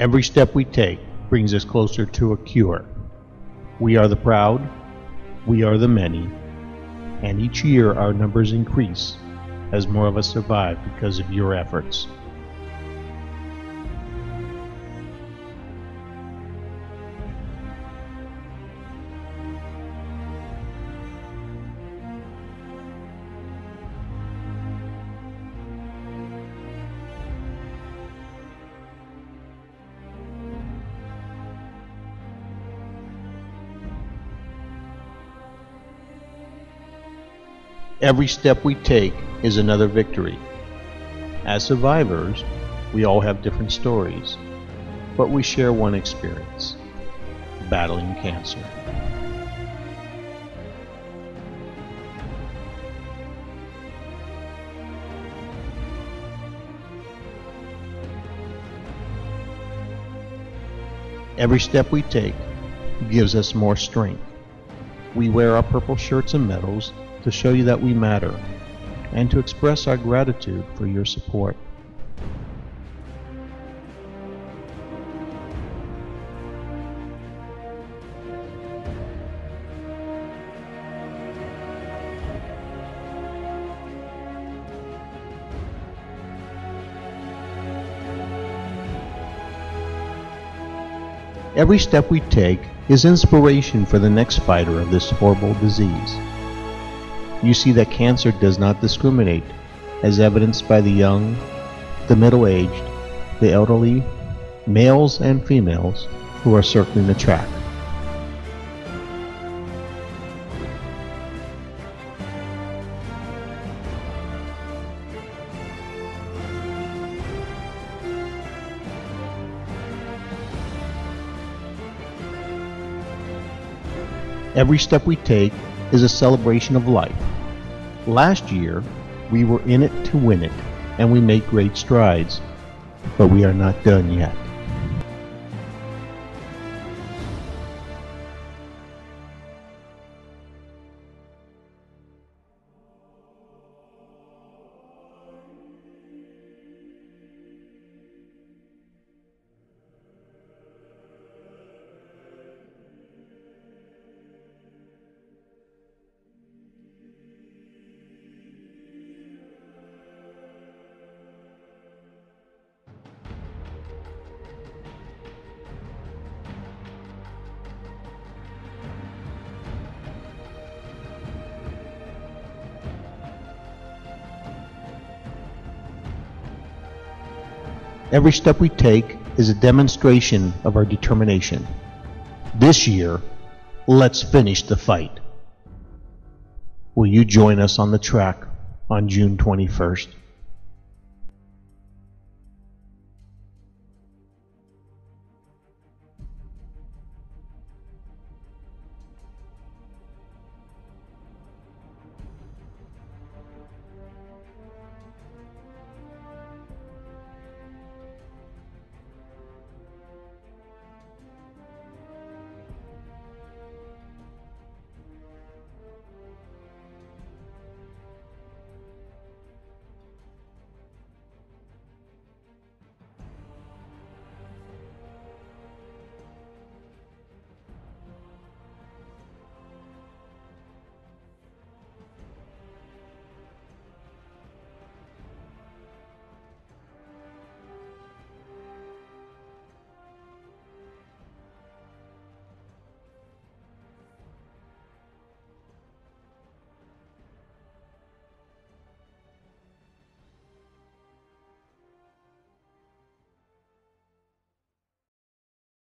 Every step we take brings us closer to a cure. We are the proud, we are the many, and each year our numbers increase as more of us survive because of your efforts. Every step we take is another victory. As survivors, we all have different stories, but we share one experience battling cancer. Every step we take gives us more strength. We wear our purple shirts and medals to show you that we matter and to express our gratitude for your support. Every step we take is inspiration for the next fighter of this horrible disease. You see that cancer does not discriminate, as evidenced by the young, the middle aged, the elderly, males and females who are circling the track. Every step we take is a celebration of life. Last year, we were in it to win it, and we made great strides, but we are not done yet. Every step we take is a demonstration of our determination. This year, let's finish the fight. Will you join us on the track on June 21st?